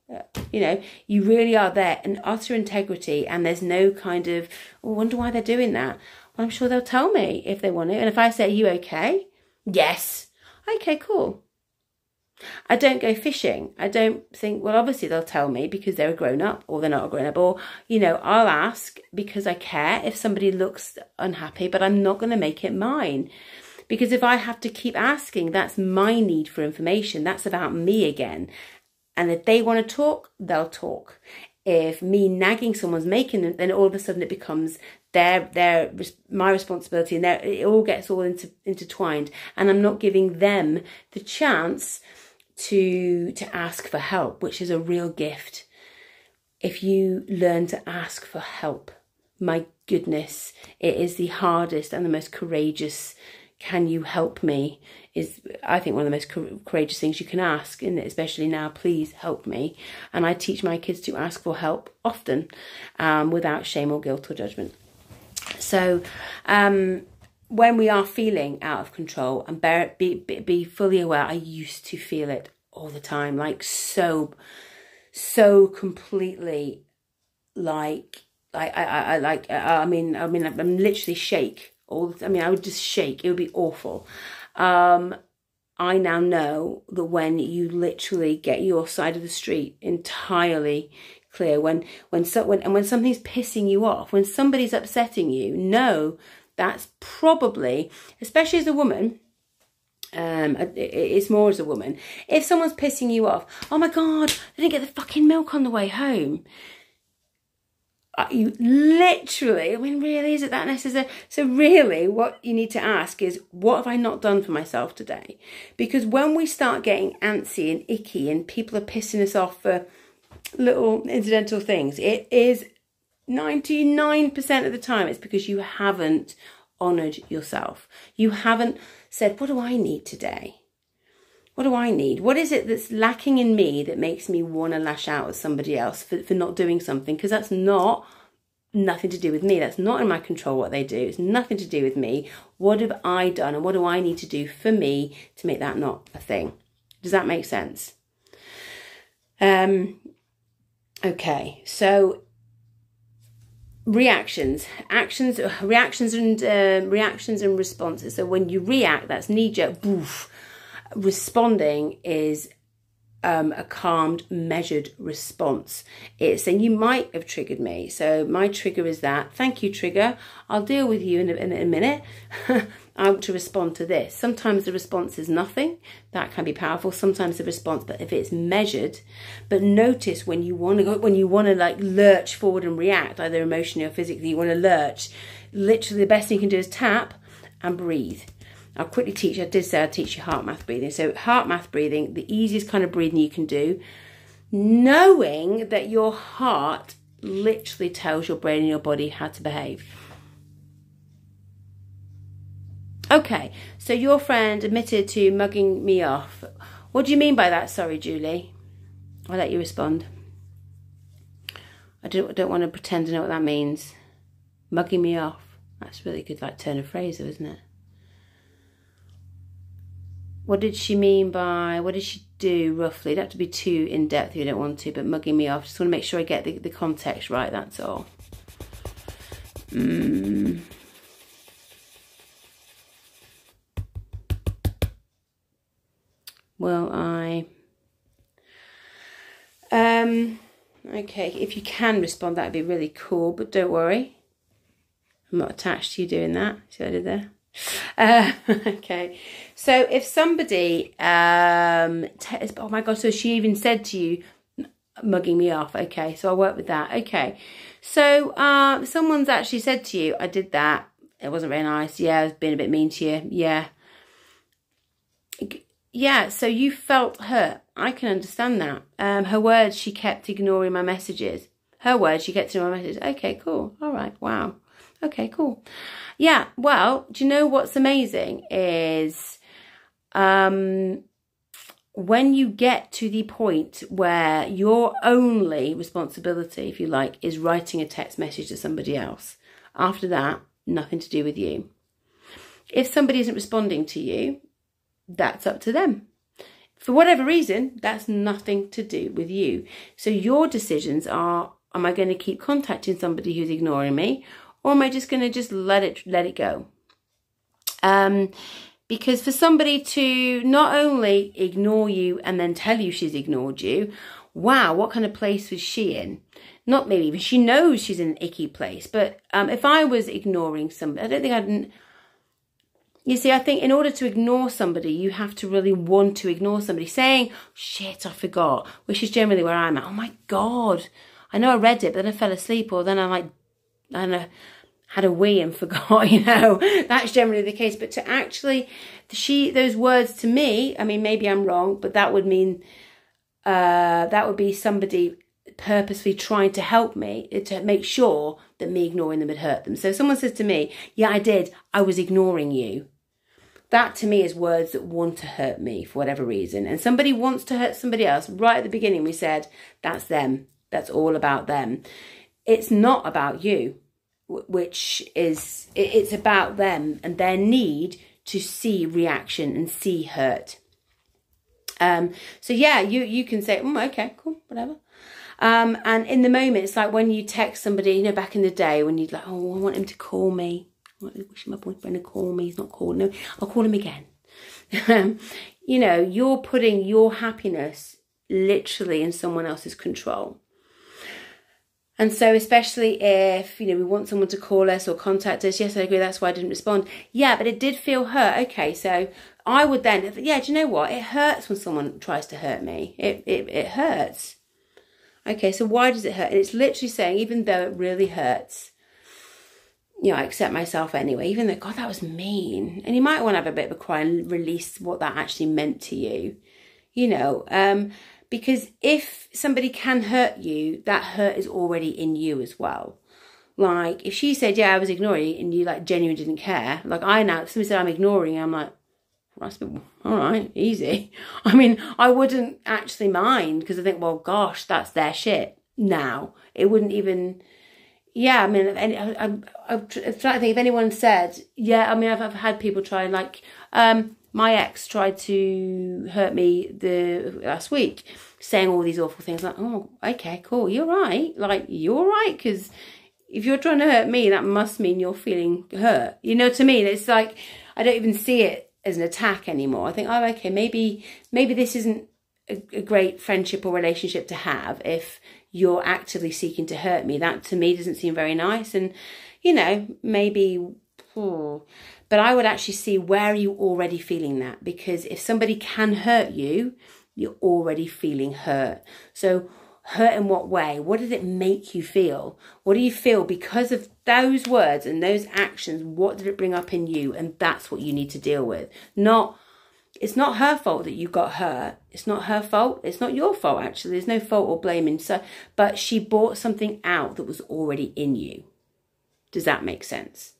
You know, you really are there in utter integrity and there's no kind of, oh, wonder why they're doing that. Well, I'm sure they'll tell me if they want it. And if I say, are you okay? Yes. Okay, cool. I don't go fishing. I don't think, well, obviously they'll tell me because they're a grown up or they're not a grown up. Or, you know, I'll ask because I care if somebody looks unhappy, but I'm not going to make it mine. Because if I have to keep asking, that's my need for information. That's about me again. And if they want to talk, they'll talk. If me nagging someone's making them, then all of a sudden it becomes their their my responsibility, and it all gets all inter, intertwined. And I'm not giving them the chance to to ask for help, which is a real gift. If you learn to ask for help, my goodness, it is the hardest and the most courageous. Can you help me? Is I think one of the most courageous things you can ask, and especially now, please help me. And I teach my kids to ask for help often, um, without shame or guilt or judgment. So, um, when we are feeling out of control and bear, be, be fully aware, I used to feel it all the time, like so, so completely like, like I, I, I like, I mean, I mean, I'm literally shake all, I mean, I would just shake. It would be awful. Um, I now know that when you literally get your side of the street entirely clear, when when so when and when something's pissing you off, when somebody's upsetting you, know that's probably, especially as a woman, Um, it's more as a woman. If someone's pissing you off, oh my god, I didn't get the fucking milk on the way home. Uh, you literally, I mean, really, is it that necessary? So, really, what you need to ask is, what have I not done for myself today? Because when we start getting antsy and icky and people are pissing us off for little incidental things, it is 99% of the time it's because you haven't honoured yourself. You haven't said, What do I need today? What do I need? What is it that's lacking in me that makes me want to lash out at somebody else for, for not doing something? Because that's not nothing to do with me. That's not in my control what they do. It's nothing to do with me. What have I done and what do I need to do for me to make that not a thing? Does that make sense? Um, okay, so reactions. Actions reactions and uh, reactions and responses. So when you react that's knee jerk boof. Responding is um, a calmed, measured response. It's saying you might have triggered me. So my trigger is that. Thank you, trigger. I'll deal with you in a, in a minute. I want to respond to this. Sometimes the response is nothing. That can be powerful. Sometimes the response, but if it's measured, but notice when you want to go, when you want to like lurch forward and react, either emotionally or physically, you want to lurch. Literally, the best thing you can do is tap and breathe. I'll quickly teach. I did say I'd teach you HeartMath breathing. So HeartMath breathing, the easiest kind of breathing you can do, knowing that your heart literally tells your brain and your body how to behave. Okay, so your friend admitted to mugging me off. What do you mean by that? Sorry, Julie. I'll let you respond. I don't, don't want to pretend to know what that means. Mugging me off. That's really good, like turn of phrase, though, isn't it? What did she mean by, what did she do roughly? Don't have to be too in depth if you don't want to, but mugging me off. Just want to make sure I get the, the context right, that's all. Mm. Well, I... Um, okay, if you can respond, that'd be really cool, but don't worry. I'm not attached to you doing that. See what I did there? Uh, okay, so if somebody, um, oh my God, so she even said to you, mugging me off. Okay, so I work with that. Okay, so uh, someone's actually said to you, I did that. It wasn't very nice. Yeah, I was being a bit mean to you. Yeah yeah, so you felt hurt. I can understand that. Um, her words, she kept ignoring my messages. Her words, she kept ignoring my messages. Okay, cool. All right. Wow. Okay, cool. Yeah. Well, do you know what's amazing is, um, when you get to the point where your only responsibility, if you like, is writing a text message to somebody else, after that, nothing to do with you. If somebody isn't responding to you, that's up to them. For whatever reason, that's nothing to do with you. So your decisions are, am I going to keep contacting somebody who's ignoring me? Or am I just going to just let it, let it go? Um, because for somebody to not only ignore you and then tell you she's ignored you, wow, what kind of place was she in? Not maybe even she knows she's in an icky place. But um, if I was ignoring somebody, I don't think I'd you see, I think in order to ignore somebody, you have to really want to ignore somebody. Saying, shit, I forgot, which is generally where I'm at. Oh my God, I know I read it, but then I fell asleep, or then I'm like, I don't know, had a wee and forgot, you know. That's generally the case. But to actually, she, those words to me, I mean, maybe I'm wrong, but that would mean, uh, that would be somebody purposely trying to help me to make sure that me ignoring them had hurt them. So if someone says to me, yeah, I did, I was ignoring you. That to me is words that want to hurt me for whatever reason. And somebody wants to hurt somebody else. Right at the beginning, we said, that's them. That's all about them. It's not about you, which is, it's about them and their need to see reaction and see hurt. Um, so yeah, you, you can say, mm, okay, cool, whatever. Um, and in the moment, it's like when you text somebody, you know, back in the day when you'd like, oh, I want him to call me. I wish my boyfriend to call me. He's not calling. No, I'll call him again. you know, you're putting your happiness literally in someone else's control. And so, especially if, you know, we want someone to call us or contact us, yes, I agree, that's why I didn't respond. Yeah, but it did feel hurt. Okay, so I would then, yeah, do you know what? It hurts when someone tries to hurt me. It, it, it hurts. Okay, so why does it hurt? And it's literally saying, even though it really hurts, you know, I accept myself anyway, even though, God, that was mean. And you might want to have a bit of a cry and release what that actually meant to you, you know, um, because if somebody can hurt you, that hurt is already in you as well. Like, if she said, yeah, I was ignoring you, and you, like, genuinely didn't care, like, I now, if somebody said I'm ignoring, I'm like, that's all right, easy. I mean, I wouldn't actually mind because I think, well, gosh, that's their shit now. It wouldn't even, yeah, I mean, I, I, I'm, trying to think if anyone said, yeah, I mean, I've, I've had people try, like, um, my ex tried to hurt me the last week, saying all these awful things. Like, oh, okay, cool, you're right. Like, you're right, because if you're trying to hurt me, that must mean you're feeling hurt. You know what I mean? It's like, I don't even see it as an attack anymore. I think, oh, okay, maybe maybe this isn't a, a great friendship or relationship to have if you're actively seeking to hurt me. That to me doesn't seem very nice. And you know, maybe. Oh, but I would actually see where are you already feeling that because if somebody can hurt you, you're already feeling hurt. So hurt in what way? What did it make you feel? What do you feel because of those words and those actions? What did it bring up in you? And that's what you need to deal with. Not, it's not her fault that you got hurt. It's not her fault. It's not your fault, actually. There's no fault or blaming. So, but she brought something out that was already in you. Does that make sense?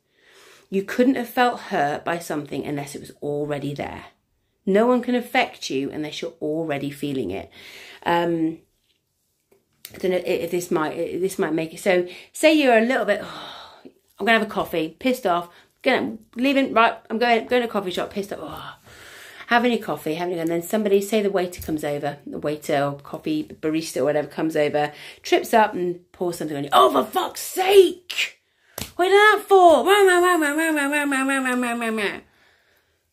You couldn't have felt hurt by something unless it was already there. No one can affect you unless you're already feeling it. Um, I don't know if this might this might make it. So say you're a little bit. Oh, I'm gonna have a coffee, pissed off. Gonna leaving right. I'm going going to a coffee shop, pissed off. Oh, having a coffee, having and then somebody say the waiter comes over, the waiter or coffee barista or whatever comes over, trips up and pours something on you. Oh, for fuck's sake! What that for?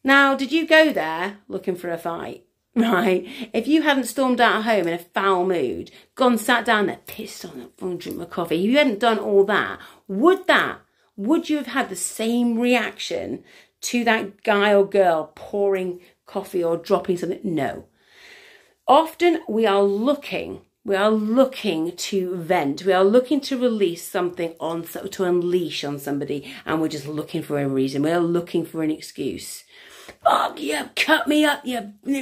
Now, did you go there looking for a fight? right? If you hadn't stormed out of home in a foul mood, gone sat down there, pissed on that phone, drink my coffee, if you hadn't done all that, would that, would you have had the same reaction to that guy or girl pouring coffee or dropping something? No. Often we are looking, we are looking to vent, we are looking to release something on, to unleash on somebody, and we're just looking for a reason. We are looking for an excuse fuck, you cut me up, you, Do you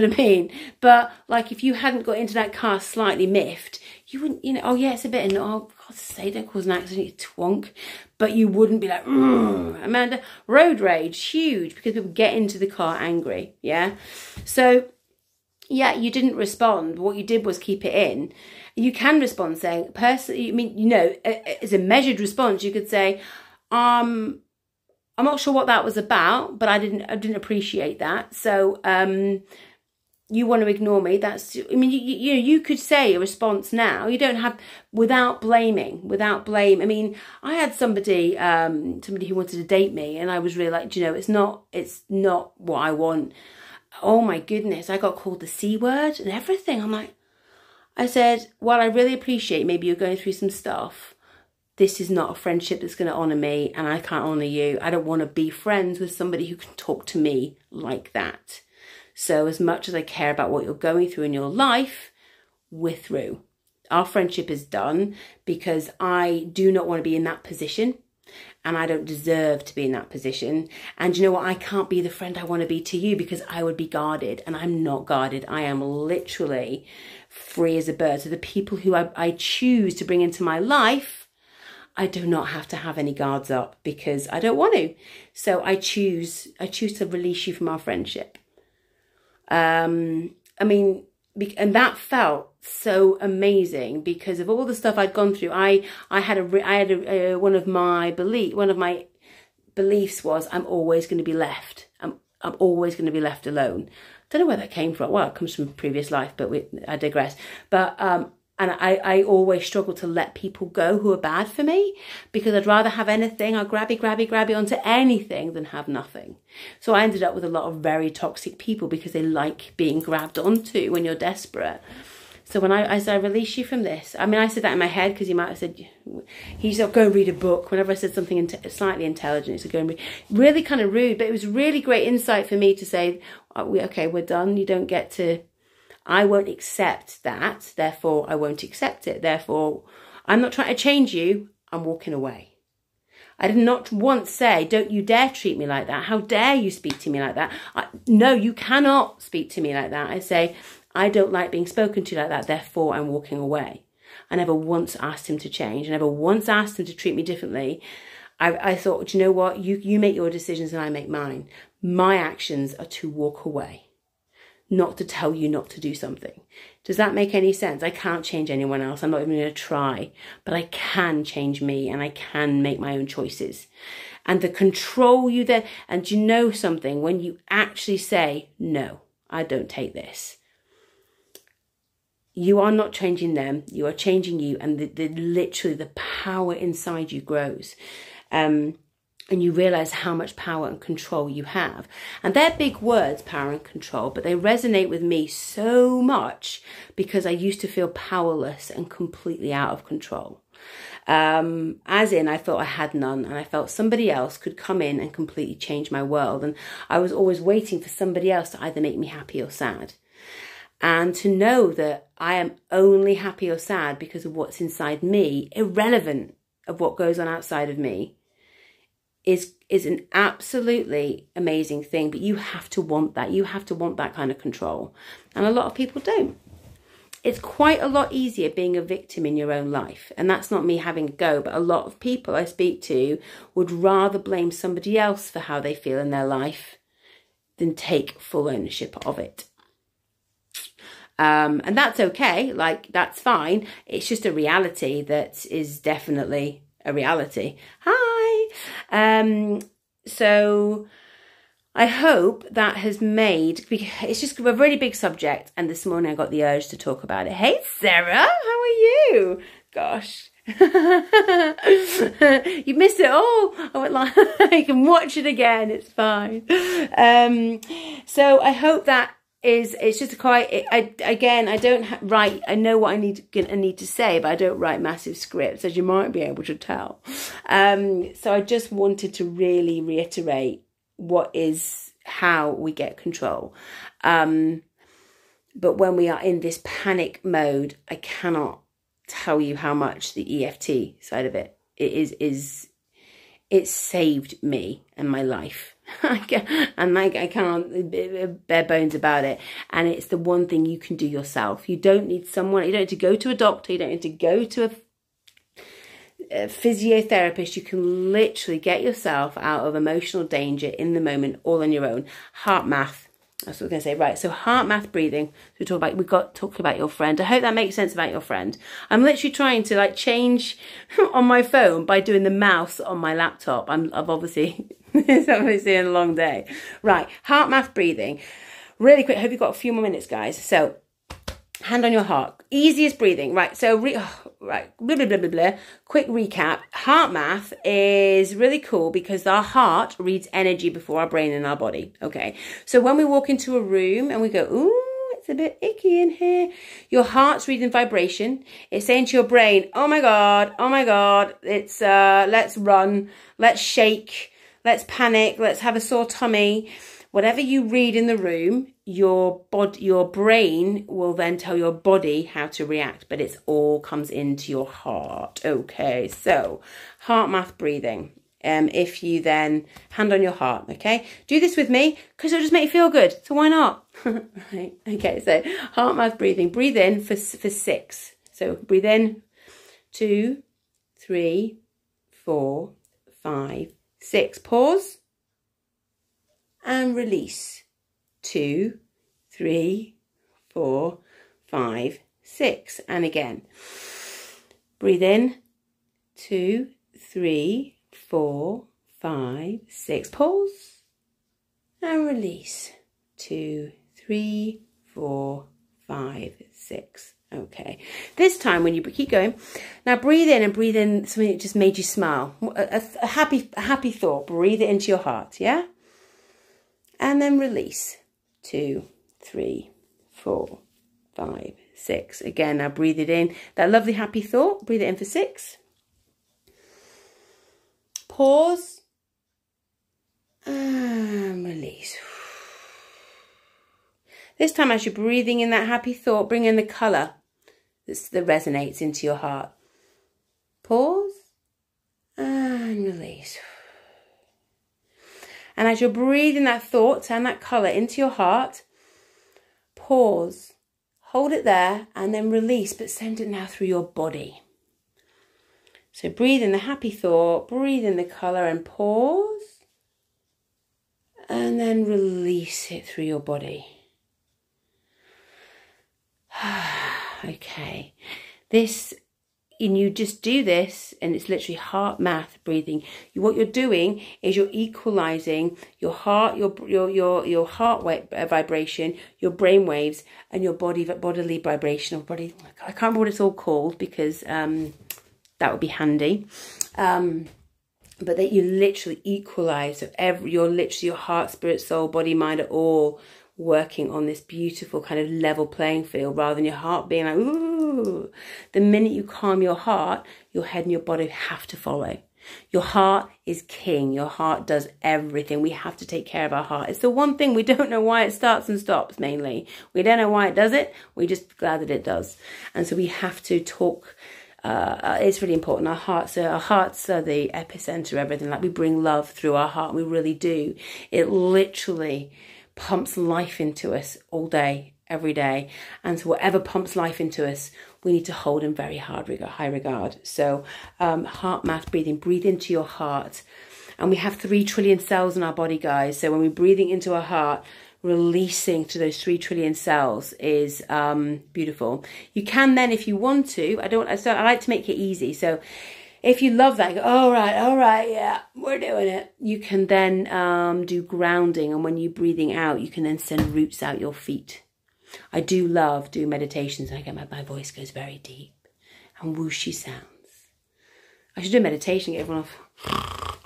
know what I mean. But like if you hadn't got into that car slightly miffed, you wouldn't, you know, oh yeah, it's a bit, oh, God's sake, don't cause an accident, you twonk. But you wouldn't be like, mm, Amanda, road rage, huge, because people get into the car angry, yeah? So, yeah, you didn't respond. What you did was keep it in. You can respond saying, personally, I mean, you know, as a measured response, you could say, um, I'm not sure what that was about, but I didn't I didn't appreciate that. So um, you want to ignore me? That's I mean you, you you could say a response now. You don't have without blaming, without blame. I mean I had somebody um, somebody who wanted to date me, and I was really like, you know, it's not it's not what I want. Oh my goodness, I got called the c word and everything. I'm like, I said, well, I really appreciate maybe you're going through some stuff this is not a friendship that's going to honour me and I can't honour you. I don't want to be friends with somebody who can talk to me like that. So, as much as I care about what you're going through in your life, we're through. Our friendship is done because I do not want to be in that position and I don't deserve to be in that position. And you know what? I can't be the friend I want to be to you because I would be guarded and I'm not guarded. I am literally free as a bird. So, the people who I, I choose to bring into my life I do not have to have any guards up because I don't want to. So I choose I choose to release you from our friendship. Um, I mean, and that felt so amazing because of all the stuff I'd gone through. I I had a I had a, one of my belief one of my beliefs was I'm always going to be left. I'm I'm always going to be left alone. Don't know where that came from. Well, it comes from previous life, but we, I digress. But um, and I, I always struggle to let people go who are bad for me because I'd rather have anything, I'll grabby, grabby, grabby onto anything than have nothing. So I ended up with a lot of very toxic people because they like being grabbed onto when you're desperate. So when I, as I release you from this, I mean, I said that in my head because he might have said, he said, go read a book. Whenever I said something slightly intelligent, he said, go and read. Really kind of rude, but it was really great insight for me to say, oh, okay, we're done. You don't get to, I won't accept that. Therefore, I won't accept it. Therefore, I'm not trying to change you. I'm walking away. I did not once say, don't you dare treat me like that. How dare you speak to me like that? I, no, you cannot speak to me like that. I say, I don't like being spoken to like that, therefore I'm walking away. I never once asked him to change. I never once asked him to treat me differently. I, I thought, you know what? You, you make your decisions and I make mine. My actions are to walk away, not to tell you not to do something. Does that make any sense? I can't change anyone else. I'm not even going to try, but I can change me and I can make my own choices. And the control you then, and you know something, when you actually say, no, I don't take this you are not changing them you are changing you and the, the literally the power inside you grows um, and you realize how much power and control you have and they're big words power and control but they resonate with me so much because i used to feel powerless and completely out of control um, as in I felt I had none and I felt somebody else could come in and completely change my world. And I was always waiting for somebody else to either make me happy or sad and to know that I am only happy or sad because of what's inside me, irrelevant of what goes on outside of me, is is an absolutely amazing thing. But you have to want that. You have to want that kind of control, and a lot of people don't. It's quite a lot easier being a victim in your own life. And that's not me having a go, but a lot of people I speak to would rather blame somebody else for how they feel in their life than take full ownership of it. Um, and that's okay. Like, that's fine. It's just a reality that is definitely a reality. Hi. Um, so I hope that has made, it's just a really big subject. And this morning I got the urge to talk about it. Hey, Sarah, how are you? Gosh. you missed it all. I went like, you can watch it again. It's fine. Um, so I hope that is it's just quite I again I don't write I know what I need I need to say but I don't write massive scripts as you might be able to tell. Um, so I just wanted to really reiterate what is how we get control. Um, but when we are in this panic mode I cannot tell you how much the EFT side of it, it is is it saved me and my life and like I can't bare bones about it. And it's the one thing you can do yourself. You don't need someone. You don't need to go to a doctor. You don't need to go to a, a physiotherapist. You can literally get yourself out of emotional danger in the moment, all on your own. HeartMath. that's what I was going to say. Right. So HeartMath breathing. So we talk about, we got talk about your friend. I hope that makes sense about your friend. I'm literally trying to like change on my phone by doing the mouse on my laptop. I'm, I've obviously, it's obviously a long day. Right. HeartMath breathing. Really quick. Hope you've got a few more minutes, guys. So hand on your heart. Easiest breathing. Right. So, re- oh, right. Blah, blah, blah, blah, blah. Quick recap. HeartMath is really cool because our heart reads energy before our brain and our body. Okay. So when we walk into a room and we go, ooh, it's a bit icky in here. Your heart's reading vibration. It's saying to your brain, oh my God, oh my God, it's, uh, let's run, let's shake, let's panic, let's have a sore tummy whatever you read in the room, your bod, your brain will then tell your body how to react, but it all comes into your heart. Okay, so HeartMath breathing. Um, if you then hand on your heart, okay? Do this with me because it'll just make you feel good. So why not? right. Okay, so HeartMath breathing. Breathe in for, for six. So breathe in two, three, four, five, six. Pause and release. Two, three, four, five, six. And again. Breathe in. Two, three, four, five, six. Pause. And release. Two, three, four, five, six. Okay. This time when you keep going, now breathe in and breathe in something that just made you smile. A, a, a happy, a happy thought. Breathe it into your heart. Yeah and then release. Two, three, four, five, six. Again, now breathe it in. That lovely happy thought, breathe it in for six. Pause. And release. This time as you're breathing in that happy thought, bring in the colour that resonates into your heart. Pause and release. And as you're breathing that thought and that colour into your heart, pause, hold it there, and then release, but send it now through your body. So breathe in the happy thought, breathe in the colour, and pause. And then release it through your body. okay. This and you just do this and it's literally HeartMath breathing you, what you're doing is you're equalizing your heart your your your, your heart rate uh, vibration your brain waves and your body bodily vibration or body i can't remember what it's all called because um that would be handy um but that you literally equalize so every you're literally your heart spirit soul body mind are all working on this beautiful kind of level playing field rather than your heart being like, ooh. The minute you calm your heart, your head and your body have to follow. Your heart is king. Your heart does everything. We have to take care of our heart. It's the one thing we don't know why it starts and stops mainly. We don't know why it does it. We're just glad that it does. And so we have to talk. Uh, it's really important. Our hearts are our hearts are the epicenter of everything. Like we bring love through our heart. We really do. It literally pumps life into us all day, every day. And so whatever pumps life into us, we need to hold in very hard regard, high regard. So um, HeartMath breathing, breathe into your heart. And we have three trillion cells in our body, guys. So when we're breathing into our heart, releasing to those three trillion cells is um, beautiful. You can then, if you want to, I don't, so I like to make it easy. So if you love that, go, all right, all right, yeah, we're doing it. You can then um, do grounding, and when you're breathing out, you can then send roots out your feet. I do love do meditations, I get my, my voice goes very deep and whooshy sounds. I should do a meditation, get everyone off.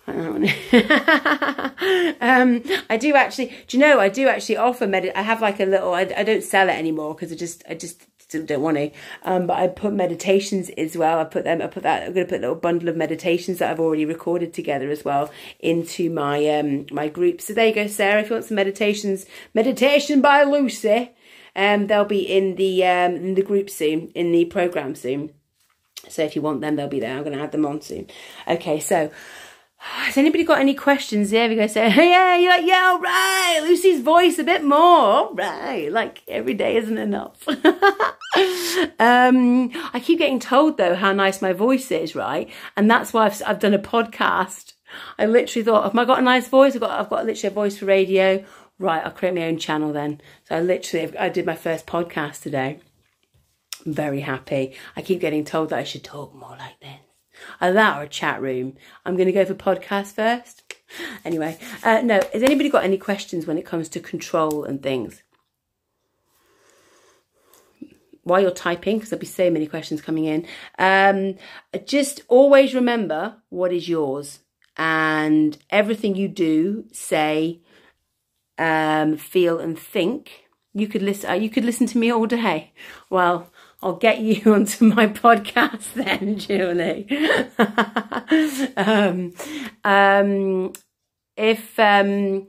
um, I do actually. Do you know? I do actually offer med. I have like a little. I, I don't sell it anymore because I just. I just still don't want to. Um, but I put meditations as well. I put them. I put that. I'm going to put a little bundle of meditations that I've already recorded together as well into my um my group. So there you go, Sarah. If you want some meditations, meditation by Lucy. Um, they'll be in the um in the group soon, in the program soon. So if you want them, they'll be there. I'm going to add them on soon. Okay, so has anybody got any questions? Yeah, we go say, hey, yeah, you're like, yeah, all right. Lucy's voice a bit more. All right. Like every day isn't enough. um, I keep getting told though how nice my voice is, right? And that's why I've, I've done a podcast. I literally thought, have I got a nice voice? I've got, I've got literally a voice for radio. Right. I'll create my own channel then. So I literally, I did my first podcast today. I'm very happy. I keep getting told that I should talk more like this. Either that or a chat room. I'm going to go for podcast first. Anyway, uh, no, has anybody got any questions when it comes to control and things? While you're typing, because there'll be so many questions coming in, um, just always remember what is yours and everything you do, say, um, feel, and think. You could listen. Uh, you could listen to me all day. Well, I'll get you onto my podcast then, Julie. um, um, if um,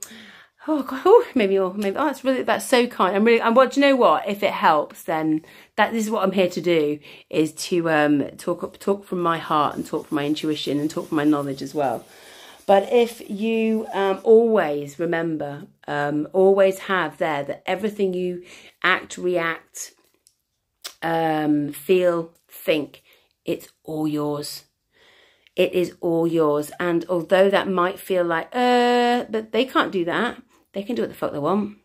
oh god, maybe oh, maybe oh, that's really that's so kind. I'm really. And what do you know? What if it helps? Then that this is what I'm here to do is to um talk talk from my heart and talk from my intuition and talk from my knowledge as well. But if you um, always remember, um, always have there that everything you act, react, um, feel, think. It's all yours. It is all yours. And although that might feel like, uh, but they can't do that, they can do what the fuck they want.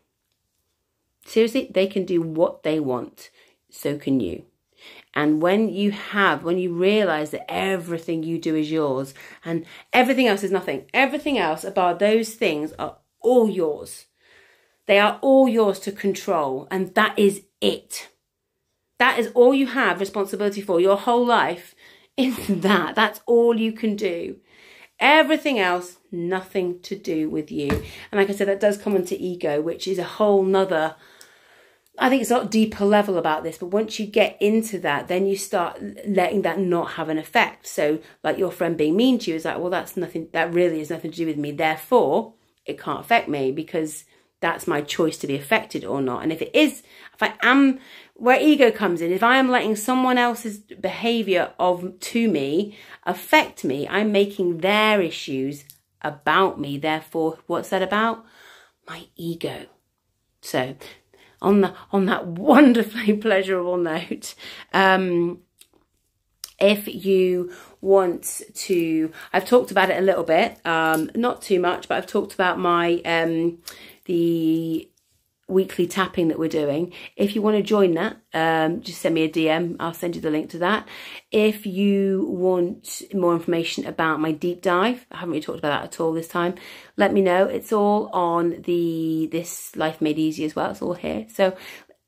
Seriously, they can do what they want. So can you. And when you have, when you realize that everything you do is yours and everything else is nothing, everything else about those things are all yours. They are all yours to control. And that is it. That is all you have responsibility for. Your whole life is that. That's all you can do. Everything else, nothing to do with you. And like I said, that does come into ego, which is a whole nother I think it's a lot deeper level about this, but once you get into that, then you start letting that not have an effect. So, like your friend being mean to you is like, well, that's nothing, that really is nothing to do with me. Therefore, it can't affect me because that's my choice to be affected or not. And if it is, if I am, where ego comes in, if I am letting someone else's behavior of to me affect me, I'm making their issues about me. Therefore, what's that about? My ego. So on the on that wonderfully pleasurable note, um, if you want to, I've talked about it a little bit, um, not too much, but I've talked about my um, the weekly tapping that we're doing. If you want to join that, um, just send me a DM. I'll send you the link to that. If you want more information about my deep dive, I haven't really talked about that at all this time. Let me know. It's all on the this Life Made Easy as well. It's all here. So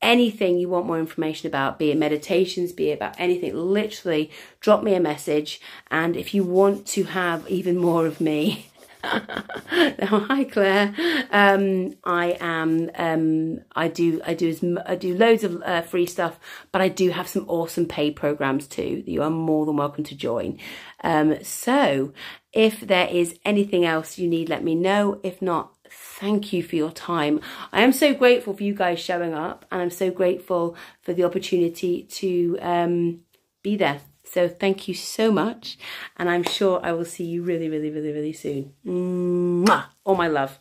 anything you want more information about, be it meditations, be it about anything, literally drop me a message. And if you want to have even more of me, now, hi Claire. Um, I am. Um, I do. I do. I do loads of uh, free stuff, but I do have some awesome paid programs too. That you are more than welcome to join. Um, so, if there is anything else you need, let me know. If not, thank you for your time. I am so grateful for you guys showing up, and I'm so grateful for the opportunity to um, be there. So thank you so much. And I'm sure I will see you really, really, really, really soon. Mwah! All my love.